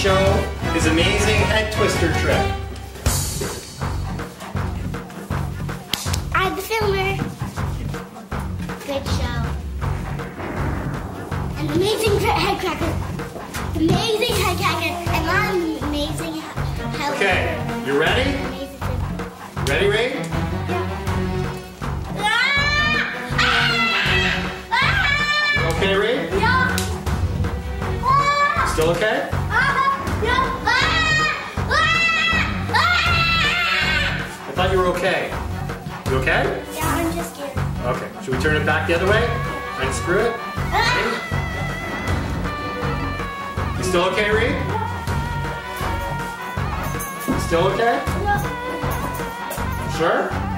show his amazing head twister trick. I'm the filmer. Good show. An amazing head cracker. Amazing head cracker. And I'm amazing head Okay, you ready? Ready, Ray? Ah! Ah! Ah! You okay, Ray? Yeah. Ah! Still okay? Ah, ah, ah. I thought you were okay. You okay? Yeah, I'm just scared. Okay, should we turn it back the other way? Unscrew it? Ah! You still okay, Reid? Still okay? Sure?